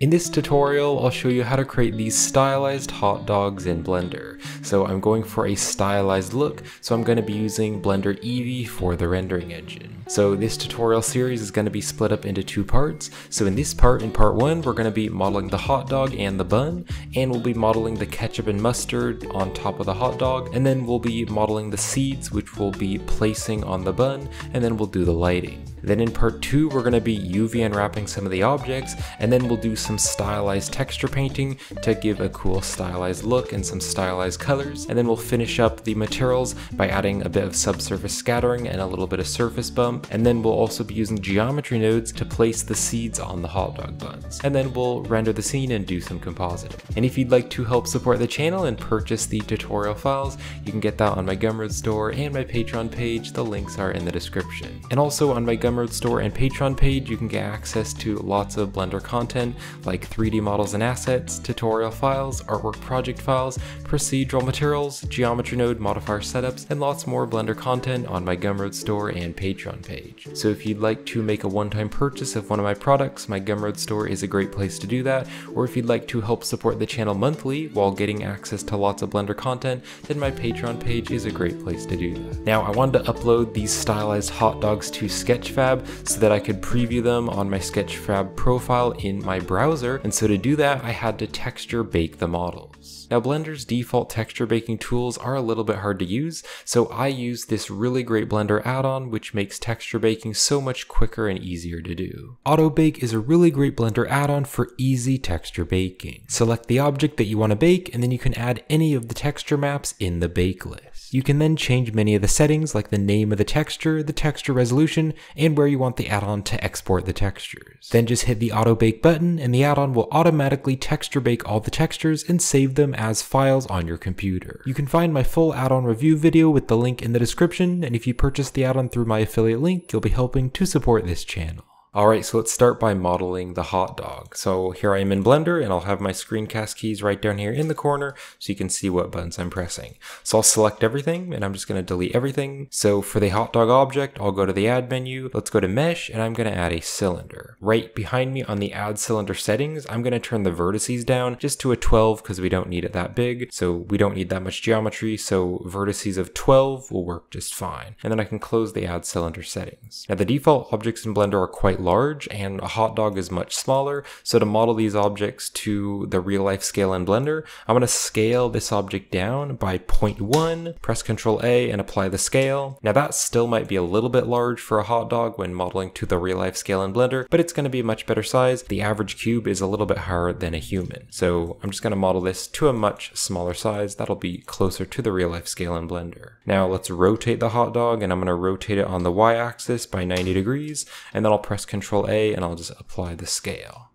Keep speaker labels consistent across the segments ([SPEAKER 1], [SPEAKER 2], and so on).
[SPEAKER 1] In this tutorial, I'll show you how to create these stylized hot dogs in Blender. So I'm going for a stylized look, so I'm going to be using Blender Eevee for the rendering engine. So this tutorial series is going to be split up into two parts. So in this part, in part one, we're going to be modeling the hot dog and the bun, and we'll be modeling the ketchup and mustard on top of the hot dog, and then we'll be modeling the seeds, which we'll be placing on the bun, and then we'll do the lighting. Then in part two, we're going to be UV unwrapping some of the objects, and then we'll do some stylized texture painting to give a cool stylized look and some stylized colors. And then we'll finish up the materials by adding a bit of subsurface scattering and a little bit of surface bump. And then we'll also be using geometry nodes to place the seeds on the hot dog buns. And then we'll render the scene and do some compositing. And if you'd like to help support the channel and purchase the tutorial files, you can get that on my Gumroad store and my Patreon page. The links are in the description. And also on my Gumroad Store and Patreon page, you can get access to lots of Blender content like 3D models and assets, tutorial files, artwork project files, procedural materials, geometry node modifier setups, and lots more Blender content on my Gumroad store and Patreon page. So if you'd like to make a one-time purchase of one of my products, my Gumroad store is a great place to do that, or if you'd like to help support the channel monthly while getting access to lots of Blender content, then my Patreon page is a great place to do that. Now I wanted to upload these stylized hot dogs to Sketchfab Sketchfab so that I could preview them on my Sketchfab profile in my browser. And so to do that, I had to texture bake the models. Now Blender's default texture baking tools are a little bit hard to use, so I use this really great Blender add-on which makes texture baking so much quicker and easier to do. AutoBake is a really great Blender add-on for easy texture baking. Select the object that you want to bake and then you can add any of the texture maps in the bake list. You can then change many of the settings like the name of the texture, the texture resolution, and where you want the add-on to export the textures. Then just hit the auto bake button and the add-on will automatically texture bake all the textures and save them as files on your computer. You can find my full add-on review video with the link in the description, and if you purchase the add-on through my affiliate link, you'll be helping to support this channel. Alright, so let's start by modeling the hot dog. So here I am in Blender and I'll have my screencast keys right down here in the corner so you can see what buttons I'm pressing. So I'll select everything and I'm just going to delete everything. So for the hot dog object, I'll go to the add menu, let's go to mesh and I'm going to add a cylinder. Right behind me on the add cylinder settings, I'm going to turn the vertices down just to a 12 because we don't need it that big. So we don't need that much geometry. So vertices of 12 will work just fine. And then I can close the add cylinder settings. Now the default objects in Blender are quite large and a hot dog is much smaller. So to model these objects to the real life scale in Blender, I'm going to scale this object down by 0.1, press Ctrl A and apply the scale. Now that still might be a little bit large for a hot dog when modeling to the real life scale in Blender, but it's going to be a much better size. The average cube is a little bit higher than a human. So I'm just going to model this to a much smaller size. That'll be closer to the real life scale in Blender. Now let's rotate the hot dog and I'm going to rotate it on the Y axis by 90 degrees and then I'll press Control A and I'll just apply the scale.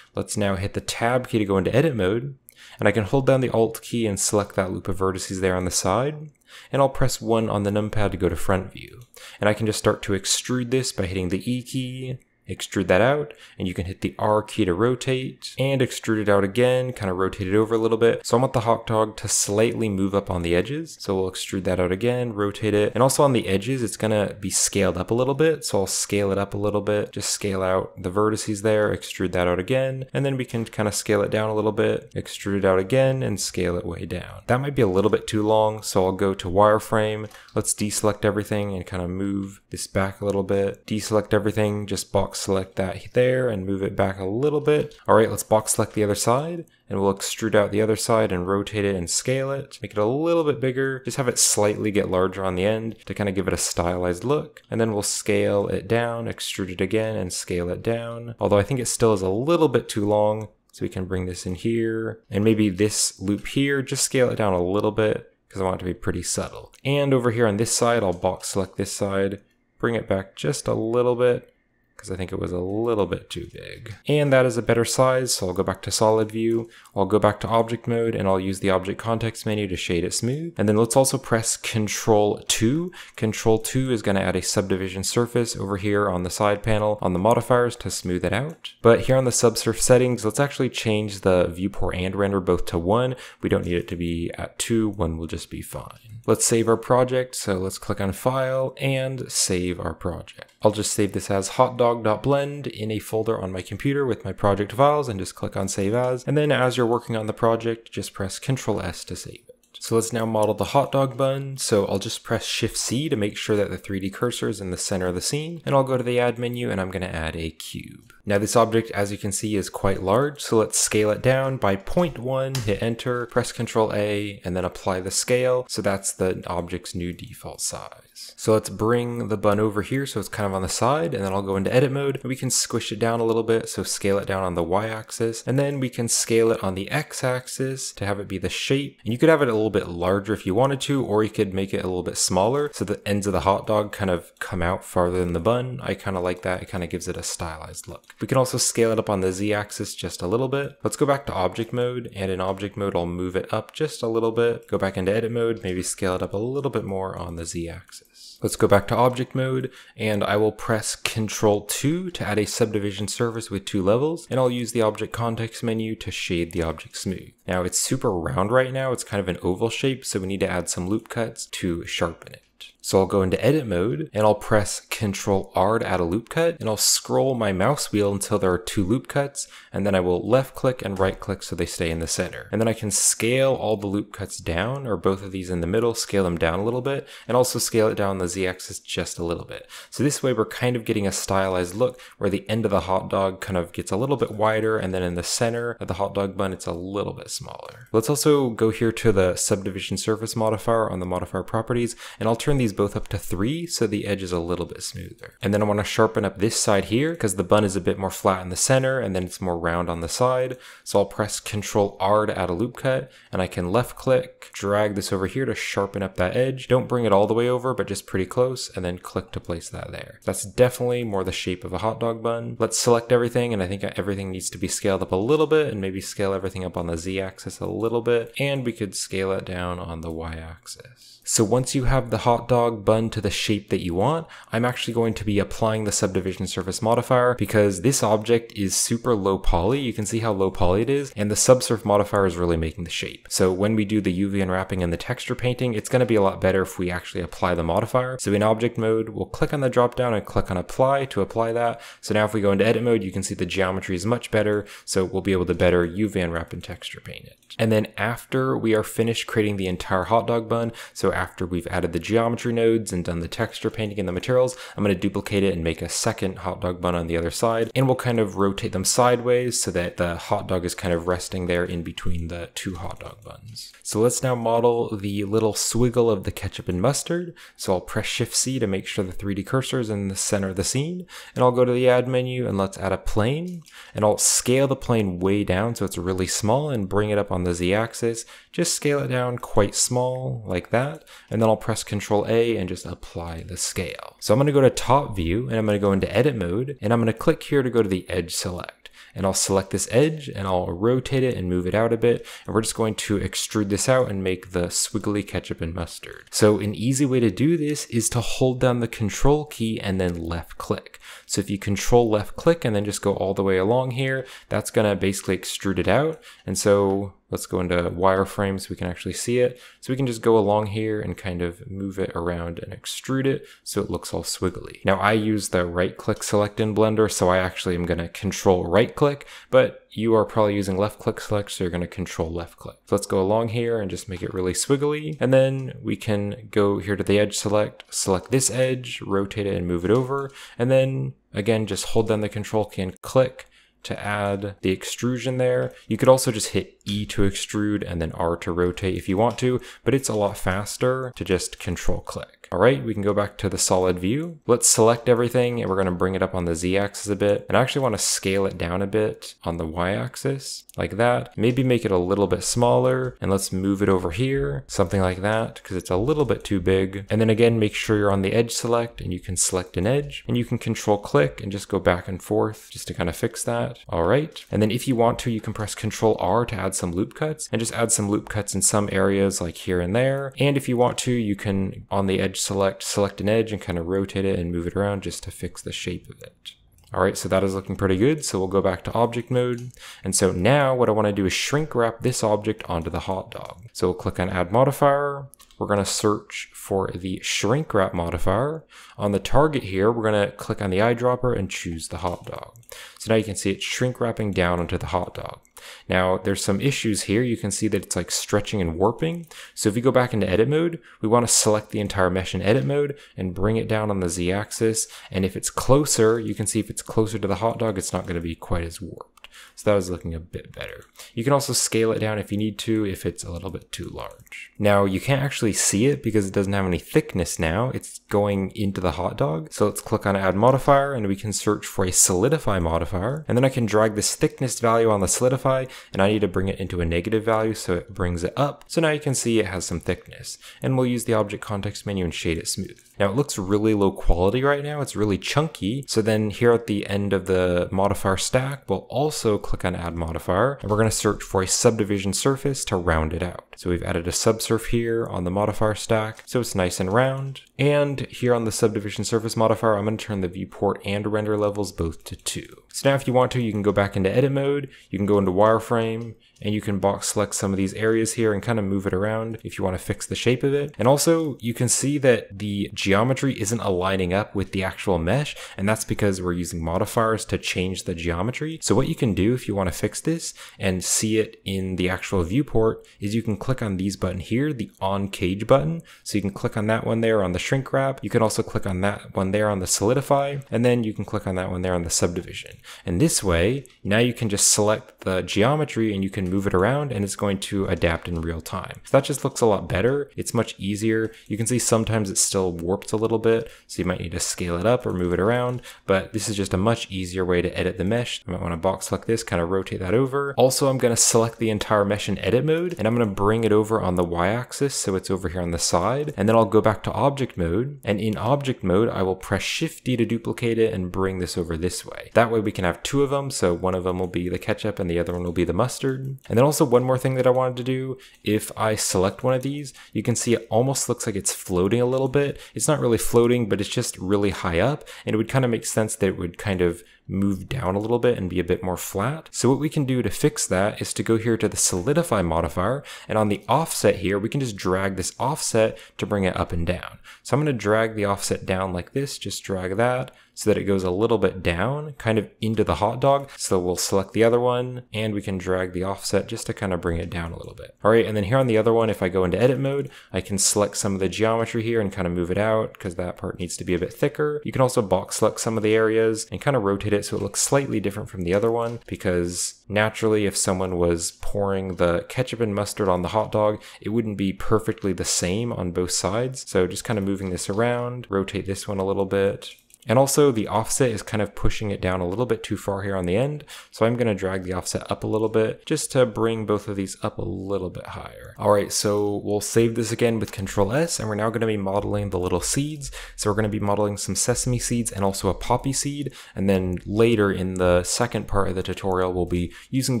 [SPEAKER 1] Let's now hit the Tab key to go into edit mode, and I can hold down the Alt key and select that loop of vertices there on the side, and I'll press 1 on the numpad to go to front view. And I can just start to extrude this by hitting the E key, extrude that out and you can hit the R key to rotate and extrude it out again, kind of rotate it over a little bit. So I want the hot dog to slightly move up on the edges. So we'll extrude that out again, rotate it. And also on the edges, it's gonna be scaled up a little bit. So I'll scale it up a little bit, just scale out the vertices there, extrude that out again. And then we can kind of scale it down a little bit, extrude it out again and scale it way down. That might be a little bit too long. So I'll go to wireframe. Let's deselect everything and kind of move this back a little bit. Deselect everything, just box select that there and move it back a little bit. All right, let's box select the other side and we'll extrude out the other side and rotate it and scale it. Make it a little bit bigger. Just have it slightly get larger on the end to kind of give it a stylized look. And then we'll scale it down, extrude it again and scale it down. Although I think it still is a little bit too long. So we can bring this in here and maybe this loop here, just scale it down a little bit because I want it to be pretty subtle. And over here on this side, I'll box select this side, bring it back just a little bit because I think it was a little bit too big. And that is a better size, so I'll go back to solid view, I'll go back to object mode, and I'll use the object context menu to shade it smooth. And then let's also press Control 2. Control 2 is going to add a subdivision surface over here on the side panel on the modifiers to smooth it out. But here on the subsurf settings, let's actually change the viewport and render both to 1. We don't need it to be at 2, 1 will just be fine. Let's save our project, so let's click on File and save our project. I'll just save this as hot dog hotdog.blend in a folder on my computer with my project files and just click on save as. And then as you're working on the project, just press Ctrl S to save it. So let's now model the hot dog bun. So I'll just press Shift C to make sure that the 3D cursor is in the center of the scene. And I'll go to the add menu and I'm gonna add a cube. Now this object, as you can see, is quite large, so let's scale it down by 0.1, hit enter, press Ctrl A, and then apply the scale, so that's the object's new default size. So let's bring the bun over here so it's kind of on the side, and then I'll go into edit mode, we can squish it down a little bit, so scale it down on the y-axis, and then we can scale it on the x-axis to have it be the shape, and you could have it a little bit larger if you wanted to, or you could make it a little bit smaller, so the ends of the hot dog kind of come out farther than the bun. I kind of like that, it kind of gives it a stylized look. We can also scale it up on the z-axis just a little bit. Let's go back to object mode, and in object mode I'll move it up just a little bit. Go back into edit mode, maybe scale it up a little bit more on the z-axis. Let's go back to object mode, and I will press Ctrl 2 to add a subdivision surface with two levels, and I'll use the object context menu to shade the object smooth. Now it's super round right now, it's kind of an oval shape, so we need to add some loop cuts to sharpen it. So I'll go into edit mode and I'll press Ctrl R to add a loop cut and I'll scroll my mouse wheel until there are two loop cuts and then I will left click and right click so they stay in the center. And then I can scale all the loop cuts down or both of these in the middle, scale them down a little bit and also scale it down the Z axis just a little bit. So this way we're kind of getting a stylized look where the end of the hot dog kind of gets a little bit wider and then in the center of the hot dog bun it's a little bit smaller. Let's also go here to the subdivision surface modifier on the modifier properties and I'll turn these both up to 3 so the edge is a little bit smoother. And then I want to sharpen up this side here because the bun is a bit more flat in the center and then it's more round on the side. So I'll press Ctrl R to add a loop cut and I can left click, drag this over here to sharpen up that edge. Don't bring it all the way over but just pretty close and then click to place that there. That's definitely more the shape of a hot dog bun. Let's select everything and I think everything needs to be scaled up a little bit and maybe scale everything up on the Z axis a little bit and we could scale it down on the Y axis. So once you have the hot dog bun to the shape that you want, I'm actually going to be applying the subdivision surface modifier because this object is super low poly. You can see how low poly it is and the subsurf modifier is really making the shape. So when we do the UV unwrapping and the texture painting, it's going to be a lot better if we actually apply the modifier. So in object mode, we'll click on the drop down and click on apply to apply that. So now if we go into edit mode, you can see the geometry is much better. So we'll be able to better UV unwrap and texture paint it. And then after we are finished creating the entire hot dog bun, so after we've added the geometry nodes and done the texture painting and the materials, I'm going to duplicate it and make a second hot dog bun on the other side. And we'll kind of rotate them sideways so that the hot dog is kind of resting there in between the two hot dog buns. So let's now model the little swiggle of the ketchup and mustard. So I'll press Shift C to make sure the 3D cursor is in the center of the scene. And I'll go to the add menu and let's add a plane. And I'll scale the plane way down so it's really small and bring it up on the Z axis. Just scale it down quite small like that. And then I'll press Ctrl A and just apply the scale. So I'm going to go to top view and I'm going to go into edit mode and I'm going to click here to go to the edge select and I'll select this edge and I'll rotate it and move it out a bit. And we're just going to extrude this out and make the swiggly ketchup and mustard. So an easy way to do this is to hold down the control key and then left click. So if you control left click and then just go all the way along here, that's gonna basically extrude it out. And so Let's go into wireframe so we can actually see it. So we can just go along here and kind of move it around and extrude it so it looks all swiggly. Now I use the right click select in Blender, so I actually am gonna control right click, but you are probably using left click select, so you're gonna control left click. So let's go along here and just make it really swiggly. And then we can go here to the edge select, select this edge, rotate it and move it over. And then again, just hold down the control key and click to add the extrusion there. You could also just hit E to extrude and then R to rotate if you want to, but it's a lot faster to just control click. All right, we can go back to the solid view. Let's select everything and we're gonna bring it up on the Z axis a bit. And I actually wanna scale it down a bit on the Y axis like that. Maybe make it a little bit smaller and let's move it over here, something like that, because it's a little bit too big. And then again, make sure you're on the edge select and you can select an edge and you can control click and just go back and forth just to kind of fix that. All right. And then if you want to, you can press control R to add some loop cuts and just add some loop cuts in some areas like here and there. And if you want to, you can on the edge edge select, select an edge and kind of rotate it and move it around just to fix the shape of it. All right, so that is looking pretty good. So we'll go back to object mode. And so now what I wanna do is shrink wrap this object onto the hot dog. So we'll click on add modifier, we're going to search for the shrink wrap modifier. On the target here, we're going to click on the eyedropper and choose the hot dog. So now you can see it shrink wrapping down onto the hot dog. Now there's some issues here. You can see that it's like stretching and warping. So if you go back into edit mode, we want to select the entire mesh in edit mode and bring it down on the Z axis. And if it's closer, you can see if it's closer to the hot dog, it's not going to be quite as warped. So that was looking a bit better. You can also scale it down if you need to, if it's a little bit too large. Now you can't actually see it because it doesn't have any thickness now. It's going into the hot dog. So let's click on add modifier and we can search for a solidify modifier. And then I can drag this thickness value on the solidify and I need to bring it into a negative value so it brings it up. So now you can see it has some thickness and we'll use the object context menu and shade it smooth. Now it looks really low quality right now. It's really chunky. So then here at the end of the modifier stack, we'll also click on add modifier and we're going to search for a subdivision surface to round it out. So we've added a subsurf here on the modifier stack. So it's nice and round. And here on the subdivision surface modifier, I'm going to turn the viewport and render levels both to two. So now if you want to, you can go back into edit mode, you can go into wireframe, and you can box select some of these areas here and kind of move it around if you want to fix the shape of it. And also you can see that the geometry isn't aligning up with the actual mesh and that's because we're using modifiers to change the geometry. So what you can do if you want to fix this and see it in the actual viewport is you can click on these button here, the on cage button. So you can click on that one there on the shrink wrap. You can also click on that one there on the solidify and then you can click on that one there on the subdivision. And this way, now you can just select the geometry and you can move it around and it's going to adapt in real time. So that just looks a lot better. It's much easier. You can see sometimes it's still warped a little bit, so you might need to scale it up or move it around, but this is just a much easier way to edit the mesh. I might want to box select this, kind of rotate that over. Also, I'm going to select the entire mesh in edit mode and I'm going to bring it over on the y-axis so it's over here on the side. And then I'll go back to object mode and in object mode, I will press shift D to duplicate it and bring this over this way. That way we can have two of them. So one of them will be the ketchup and the other one will be the mustard. And then also one more thing that I wanted to do, if I select one of these, you can see it almost looks like it's floating a little bit. It's not really floating, but it's just really high up. And it would kind of make sense that it would kind of move down a little bit and be a bit more flat. So what we can do to fix that is to go here to the solidify modifier and on the offset here, we can just drag this offset to bring it up and down. So I'm going to drag the offset down like this, just drag that so that it goes a little bit down, kind of into the hot dog. So we'll select the other one and we can drag the offset just to kind of bring it down a little bit. All right, and then here on the other one, if I go into edit mode, I can select some of the geometry here and kind of move it out because that part needs to be a bit thicker. You can also box select some of the areas and kind of rotate it so it looks slightly different from the other one because naturally if someone was pouring the ketchup and mustard on the hot dog, it wouldn't be perfectly the same on both sides. So just kind of moving this around, rotate this one a little bit, and also the offset is kind of pushing it down a little bit too far here on the end. So I'm going to drag the offset up a little bit just to bring both of these up a little bit higher. All right, so we'll save this again with control S and we're now going to be modeling the little seeds. So we're going to be modeling some sesame seeds and also a poppy seed. And then later in the second part of the tutorial, we'll be using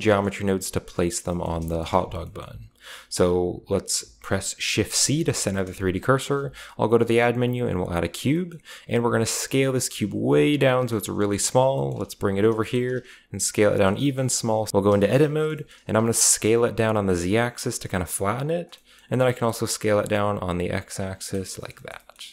[SPEAKER 1] geometry nodes to place them on the hot dog bun. So let's press Shift C to center the 3D cursor. I'll go to the add menu and we'll add a cube. And we're gonna scale this cube way down so it's really small. Let's bring it over here and scale it down even small. We'll go into edit mode and I'm gonna scale it down on the Z axis to kind of flatten it. And then I can also scale it down on the X axis like that.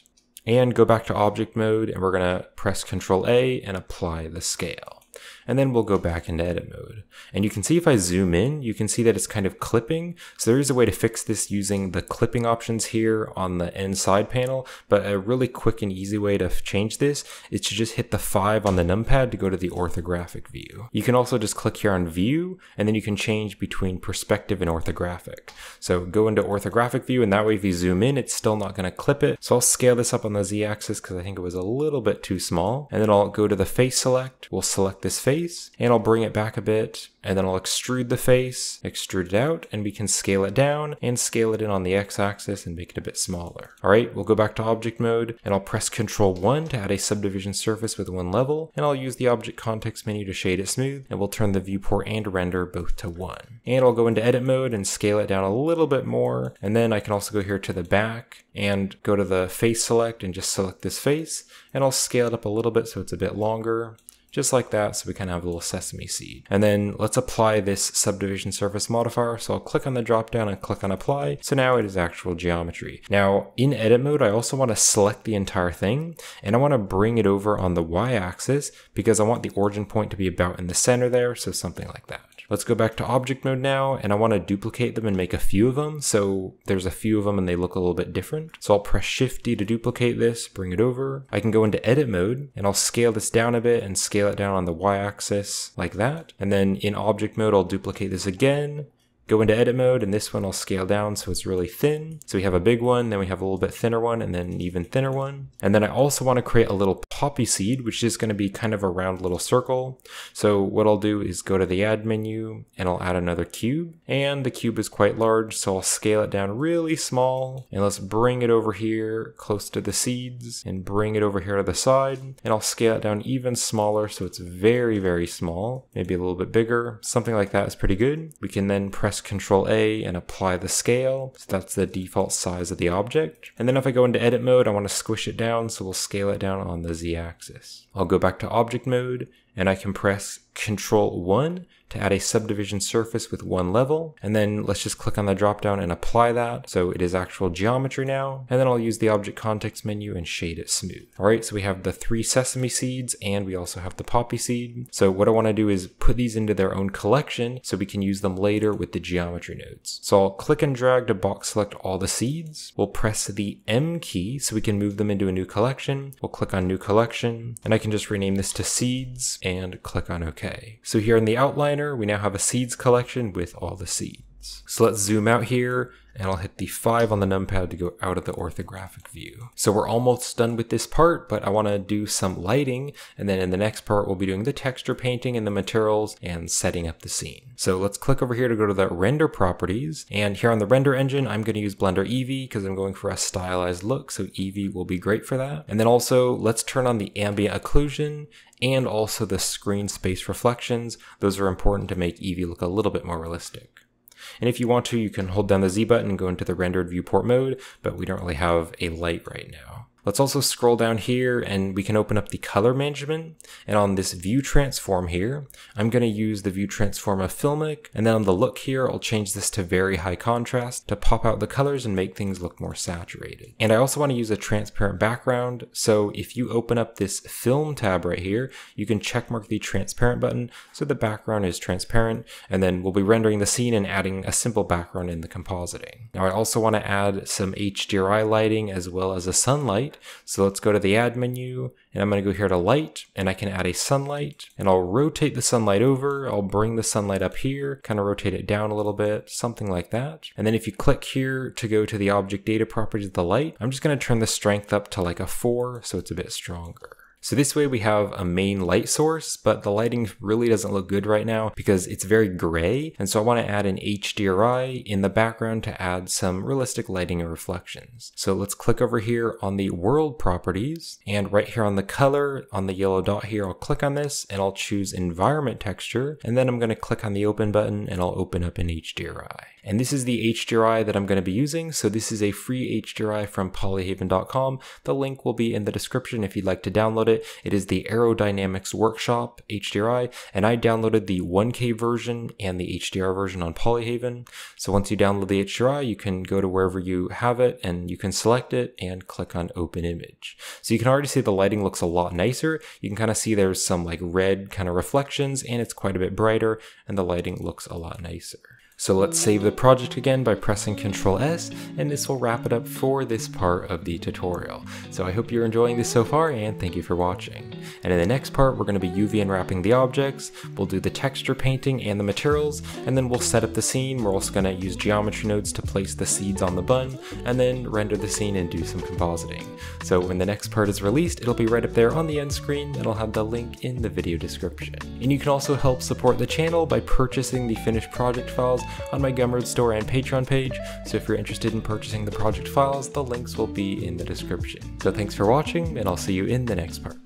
[SPEAKER 1] And go back to object mode and we're gonna press Control A and apply the scale and then we'll go back into edit mode. And you can see if I zoom in, you can see that it's kind of clipping. So there is a way to fix this using the clipping options here on the inside panel, but a really quick and easy way to change this is to just hit the five on the numpad to go to the orthographic view. You can also just click here on view, and then you can change between perspective and orthographic. So go into orthographic view, and that way if you zoom in, it's still not gonna clip it. So I'll scale this up on the Z axis because I think it was a little bit too small. And then I'll go to the face select, we'll select this face, face and I'll bring it back a bit and then I'll extrude the face, extrude it out, and we can scale it down and scale it in on the x-axis and make it a bit smaller. All right, we'll go back to object mode and I'll press Control 1 to add a subdivision surface with one level, and I'll use the object context menu to shade it smooth, and we'll turn the viewport and render both to 1. And I'll go into edit mode and scale it down a little bit more, and then I can also go here to the back and go to the face select and just select this face, and I'll scale it up a little bit so it's a bit longer, just like that. So we kind of have a little sesame seed. And then let's apply this subdivision surface modifier. So I'll click on the drop down and click on apply. So now it is actual geometry. Now in edit mode, I also want to select the entire thing and I want to bring it over on the Y axis because I want the origin point to be about in the center there. So something like that. Let's go back to object mode now, and I want to duplicate them and make a few of them. So there's a few of them and they look a little bit different. So I'll press Shift D to duplicate this, bring it over. I can go into edit mode and I'll scale this down a bit and scale it down on the Y axis like that. And then in object mode, I'll duplicate this again go into edit mode and this one I'll scale down so it's really thin. So we have a big one, then we have a little bit thinner one and then an even thinner one. And then I also want to create a little poppy seed, which is going to be kind of a round little circle. So what I'll do is go to the add menu and I'll add another cube and the cube is quite large. So I'll scale it down really small and let's bring it over here close to the seeds and bring it over here to the side and I'll scale it down even smaller. So it's very, very small, maybe a little bit bigger. Something like that is pretty good. We can then press press Control A and apply the scale. So that's the default size of the object. And then if I go into edit mode, I want to squish it down. So we'll scale it down on the Z axis. I'll go back to object mode and I can press Control 1 to add a subdivision surface with one level. And then let's just click on the drop down and apply that. So it is actual geometry now. And then I'll use the object context menu and shade it smooth. All right, so we have the three sesame seeds and we also have the poppy seed. So what I want to do is put these into their own collection so we can use them later with the geometry nodes. So I'll click and drag to box select all the seeds. We'll press the M key so we can move them into a new collection. We'll click on new collection and I can just rename this to seeds and click on OK. So here in the outliner, we now have a seeds collection with all the seeds. So let's zoom out here and I'll hit the 5 on the numpad to go out of the orthographic view. So we're almost done with this part, but I want to do some lighting, and then in the next part we'll be doing the texture painting and the materials and setting up the scene. So let's click over here to go to the render properties, and here on the render engine I'm going to use Blender Eevee because I'm going for a stylized look, so Eevee will be great for that. And then also let's turn on the ambient occlusion and also the screen space reflections. Those are important to make Eevee look a little bit more realistic. And if you want to, you can hold down the Z button and go into the rendered viewport mode, but we don't really have a light right now. Let's also scroll down here and we can open up the color management. And on this view transform here, I'm going to use the view transform of Filmic. And then on the look here, I'll change this to very high contrast to pop out the colors and make things look more saturated. And I also want to use a transparent background. So if you open up this film tab right here, you can check mark the transparent button so the background is transparent. And then we'll be rendering the scene and adding a simple background in the compositing. Now I also want to add some HDRI lighting as well as a sunlight So let's go to the add menu and I'm going to go here to light and I can add a sunlight and I'll rotate the sunlight over. I'll bring the sunlight up here, kind of rotate it down a little bit, something like that. And then if you click here to go to the object data properties of the light, I'm just going to turn the strength up to like a four so it's a bit stronger. So this way we have a main light source, but the lighting really doesn't look good right now because it's very gray. And so I want to add an HDRI in the background to add some realistic lighting and reflections. So let's click over here on the world properties and right here on the color on the yellow dot here, I'll click on this and I'll choose environment texture. And then I'm going to click on the open button and I'll open up an HDRI. And this is the HDRI that I'm going to be using. So this is a free HDRI from polyhaven.com. The link will be in the description if you'd like to download it. It is the Aerodynamics Workshop HDRI, and I downloaded the 1K version and the HDR version on Polyhaven. So once you download the HDRI, you can go to wherever you have it and you can select it and click on open image. So you can already see the lighting looks a lot nicer. You can kind of see there's some like red kind of reflections and it's quite a bit brighter and the lighting looks a lot nicer. So let's save the project again by pressing Ctrl S, and this will wrap it up for this part of the tutorial. So I hope you're enjoying this so far, and thank you for watching. And in the next part, we're going to be UV unwrapping the objects, we'll do the texture painting and the materials, and then we'll set up the scene. We're also going to use geometry nodes to place the seeds on the bun, and then render the scene and do some compositing. So when the next part is released, it'll be right up there on the end screen, and I'll have the link in the video description. And you can also help support the channel by purchasing the finished project files on my Gumroad store and Patreon page, so if you're interested in purchasing the project files, the links will be in the description. So thanks for watching, and I'll see you in the next part.